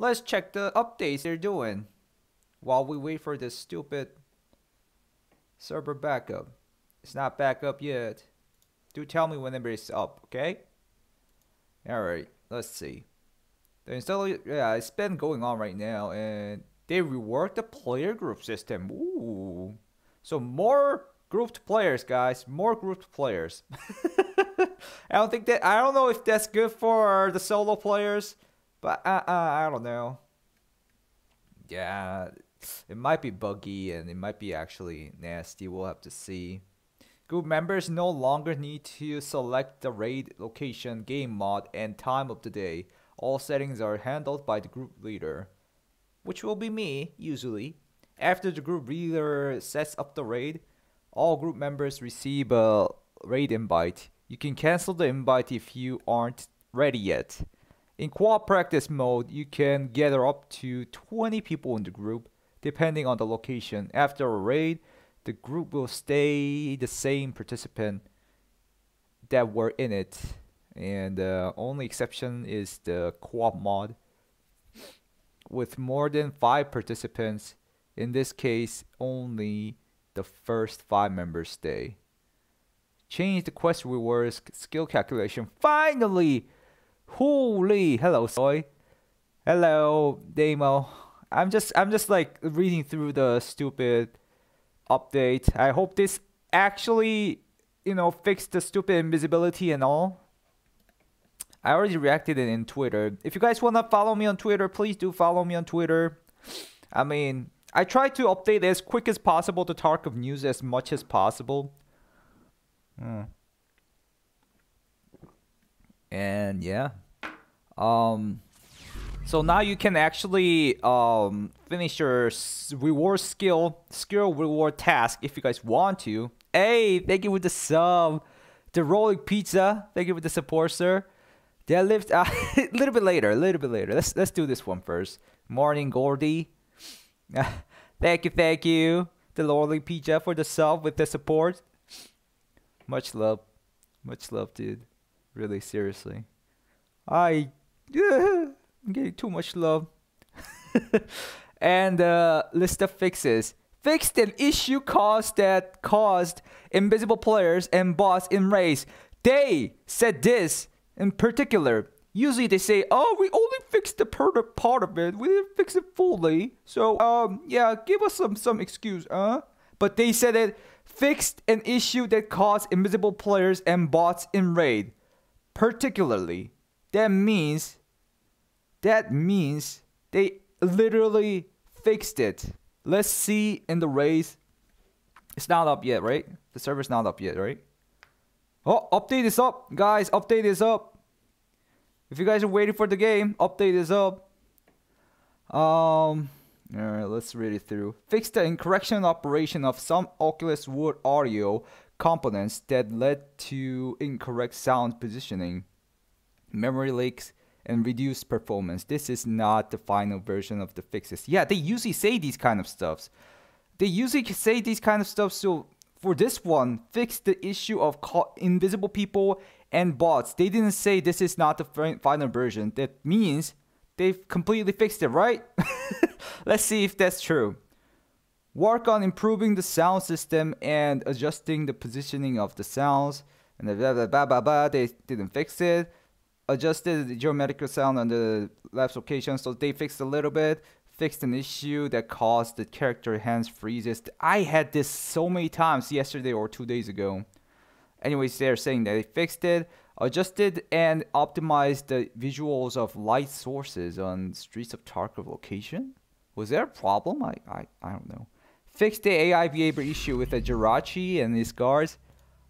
let's check the updates they're doing while we wait for this stupid server backup. It's not back up yet. Do tell me whenever it's up, okay? Alright, let's see. The install, yeah, it's been going on right now, and they reworked the player group system. Ooh. So more grouped players, guys. More grouped players. I don't think that, I don't know if that's good for the solo players, but uh, uh, I don't know. Yeah, it might be buggy and it might be actually nasty. We'll have to see. Group members no longer need to select the raid location, game mod, and time of the day. All settings are handled by the group leader, which will be me, usually. After the group leader sets up the raid, all group members receive a raid invite. You can cancel the invite if you aren't ready yet. In co-op practice mode, you can gather up to 20 people in the group, depending on the location. After a raid, the group will stay the same participant that were in it. And the uh, only exception is the co-op mod. With more than five participants in this case only the first five members stay. Change the quest rewards skill calculation finally holy hello soy hello demo i'm just i'm just like reading through the stupid update. I hope this actually, you know, fixed the stupid invisibility and all. I already reacted it in Twitter. If you guys want to follow me on Twitter, please do follow me on Twitter. I mean, I try to update as quick as possible to Tarkov news as much as possible. Hmm. And yeah. Um so now you can actually um, finish your reward skill, skill reward task if you guys want to. Hey, thank you with the sub. The rolling pizza, thank you with the support, sir. Deadlift, uh, a little bit later, a little bit later. Let's let's do this one first. Morning, Gordy. thank you, thank you. The rolling pizza for the sub with the support. Much love, much love, dude. Really, seriously. I. I'm getting too much love. and uh, list of fixes. Fixed an issue caused that caused invisible players and bots in race. They said this in particular. Usually they say, "Oh, we only fixed the part of it. We didn't fix it fully." So, um, yeah, give us some some excuse, huh? But they said it fixed an issue that caused invisible players and bots in raid. Particularly, that means that means they literally fixed it. Let's see in the race. It's not up yet, right? The server's not up yet, right? Oh, update is up. Guys, update is up. If you guys are waiting for the game, update is up. Um, alright, let's read it through. Fix the incorrect operation of some Oculus Wood audio components that led to incorrect sound positioning. Memory leaks and reduced performance. This is not the final version of the fixes. Yeah, they usually say these kind of stuffs. They usually say these kind of stuff. So for this one, fix the issue of invisible people and bots. They didn't say this is not the final version. That means they've completely fixed it, right? Let's see if that's true. Work on improving the sound system and adjusting the positioning of the sounds. And blah blah blah blah blah. They didn't fix it adjusted the geometrical sound on the left location, so they fixed a little bit, fixed an issue that caused the character hands freezes. I had this so many times yesterday or two days ago. Anyways, they're saying that they fixed it, adjusted and optimized the visuals of light sources on Streets of Tarkov location. Was there a problem? I, I, I don't know. Fixed the AI behavior issue with the Zryachiy and his guards.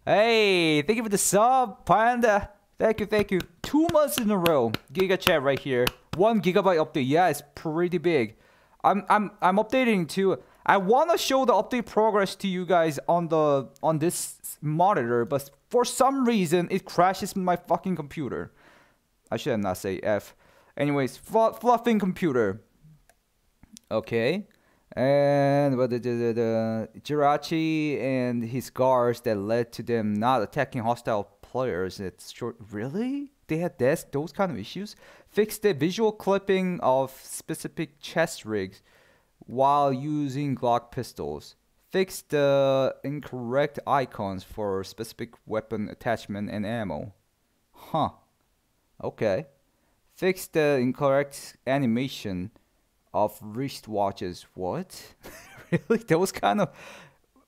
Hey, thank you for the sub, Panda. Thank you, thank you. Two months in a row. Giga chat right here. One gigabyte update. Yeah, it's pretty big. I'm I'm I'm updating too. I wanna show the update progress to you guys on the on this monitor, but for some reason it crashes my fucking computer. I should not say F. Anyways, fl fluffing computer. Okay. And but the, the, the Zryachiy and his guards that led to them not attacking hostile players. It's short. Really? they had this those kind of issues. Fix the visual clipping of specific chest rigs while using Glock pistols. Fix the incorrect icons for specific weapon attachment and ammo. Huh. Okay. Fix the incorrect animation of wristwatches. What? really? That was kind of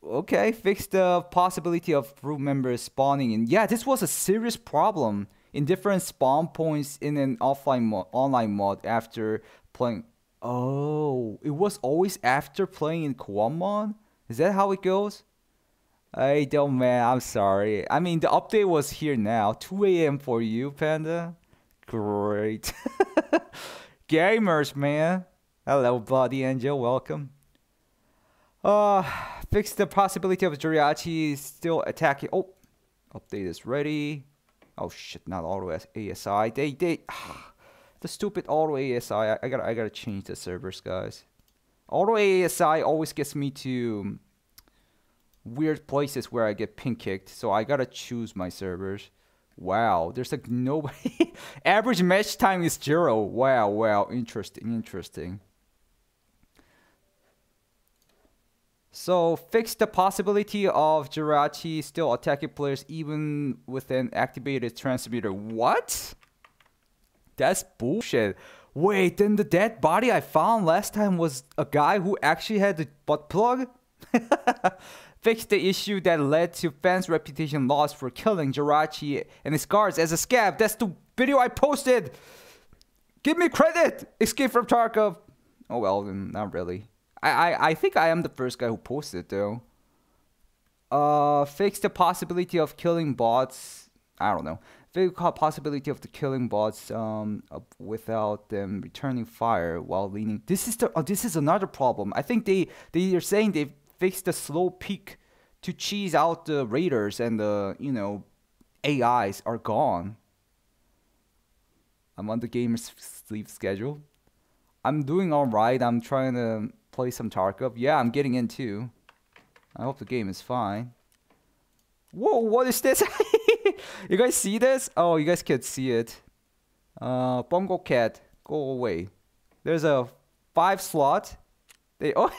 okay. Fix the possibility of group members spawning in. Yeah, this was a serious problem in different spawn points in an offline mod, online mod after playing. Oh, it was always after playing in co-op. Is that how it goes? I don't, man. I'm sorry. I mean, the update was here now. 2 a.m. for you, Panda. Great. Gamers, man. Hello, Bloody Angel. Welcome. Uh, fix the possibility of Zryachiy still attacking. Oh, update is ready. Oh shit, not auto ASI. They they the stupid auto ASI. I, I gotta I gotta change the servers, guys. Auto ASI always gets me to weird places where I get pin kicked, so I gotta choose my servers. Wow, there's like nobody. Average match time is zero. Wow, wow, interesting, interesting. So fix the possibility of Zryachiy still attacking players even with an activated transmitter. What? That's bullshit. Wait, then the dead body I found last time was a guy who actually had the butt plug? fix the issue that led to Fence reputation loss for killing Zryachiy and his guards as a Scav. That's the video I posted. Give me credit. Escape from Tarkov. Oh well, then not really. I, I, I think I am the first guy who posted though. Uh, fix the possibility of killing bots. I don't know. Fix the possibility of the killing bots um without them returning fire while leaning. This is the oh, this is another problem. I think they they are saying they fixed the slow peek to cheese out the raiders and the you know AIs are gone. I'm on the gamer's sleep schedule. I'm doing alright. I'm trying to play some Tarkov. Yeah, I'm getting in too. I hope the game is fine. Whoa, what is this? you guys see this? Oh, you guys can't see it. Uh, Bongo Cat, go away. There's a five slot. They oh,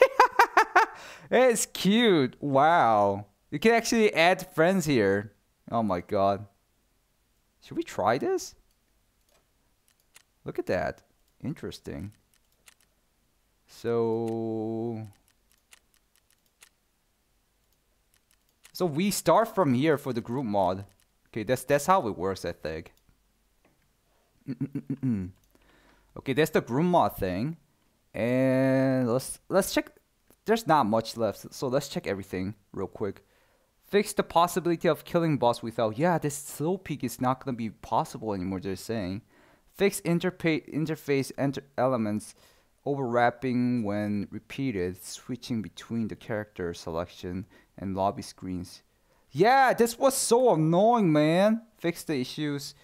it's cute. Wow, you can actually add friends here. Oh my god. Should we try this? Look at that. Interesting. So So we start from here for the group mod. Okay, that's that's how it works, I think. okay, that's the group mod thing. And let's let's check there's not much left, so let's check everything real quick. Fix the possibility of killing boss without yeah, this slow peek is not gonna be possible anymore, they're saying. Fix interfa interface enter elements overlapping when repeated, switching between the character selection and lobby screens. Yeah, this was so annoying, man. Fix the issues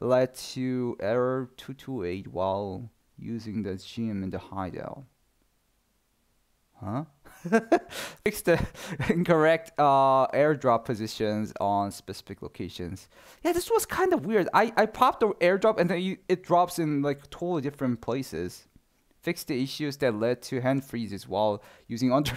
led to error 228 while using the GM in the hideout. Huh? Fix the incorrect uh, airdrop positions on specific locations. Yeah, this was kind of weird. I, I popped the airdrop and then it drops in like totally different places fix the issues that led to hand freezes while using under.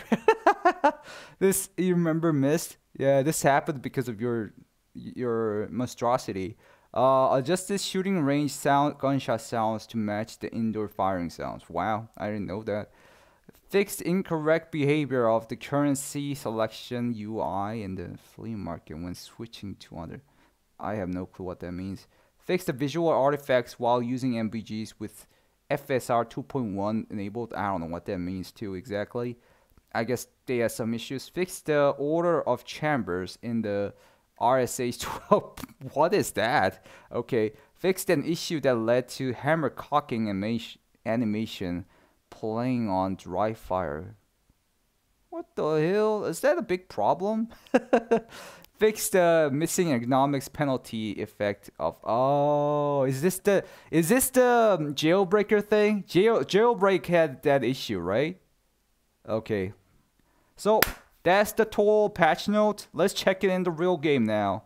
this you remember mist? Yeah, this happened because of your your monstrosity. Uh, adjust the shooting range sound gunshot sounds to match the indoor firing sounds. Wow, I didn't know that. Fix incorrect behavior of the currency selection UI in the flea market when switching to other. I have no clue what that means. Fix the visual artifacts while using NVGs with FSR 2.1 enabled. I don't know what that means too exactly. I guess they have some issues. Fix the order of chambers in the RSH 12. what is that? Okay. Fixed an issue that led to hammer cocking animation playing on dry fire. What the hell? Is that a big problem? fix the missing economics penalty effect of oh is this the is this the um, jailbreaker thing? Jail jailbreak had that issue right? Okay. So that's the total patch note. Let's check it in the real game now